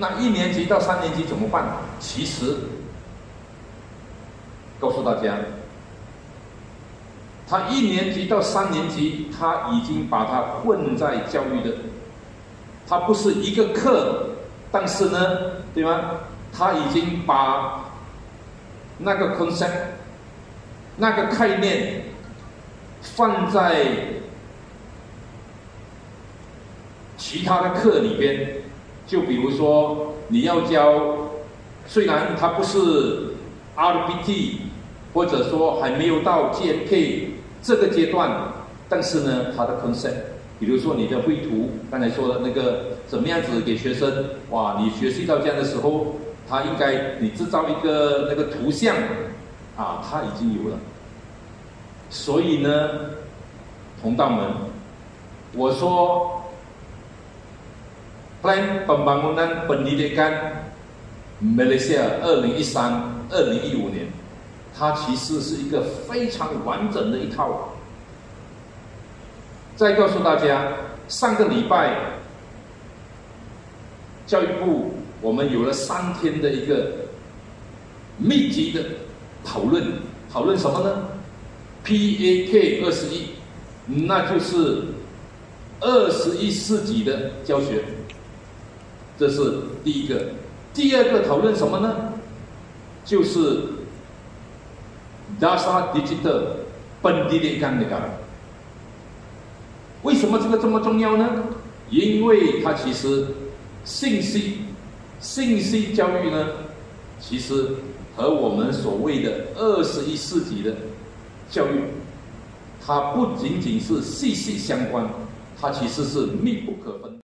那一年级到三年级怎么办？其实，告诉大家，他一年级到三年级，他已经把它混在教育的，他不是一个课，但是呢，对吗？他已经把那个 concept，那个概念放在其他的课里边。就比如说，你要教，虽然它不是 RPT，或者说还没有到 GMP 这个阶段，但是呢，它的 concept，比如说你的绘图，刚才说的那个怎么样子给学生，哇，你学习到这样的时候，他应该你制造一个那个图像，啊，他已经有了。所以呢，同道们，我说。Plan Pembangunan Pendidikan Malaysia 二零一三、二零一五年，它其实是一个非常完整的一套。再告诉大家，上个礼拜教育部我们有了三天的一个密集的讨论，讨论什么呢？PAK 二十一，那就是二十一世纪的教学。这是第一个，第二个讨论什么呢？就是 data digital 本地的干那个。为什么这个这么重要呢？因为它其实信息信息教育呢，其实和我们所谓的二十一世纪的教育，它不仅仅是息息相关，它其实是密不可分。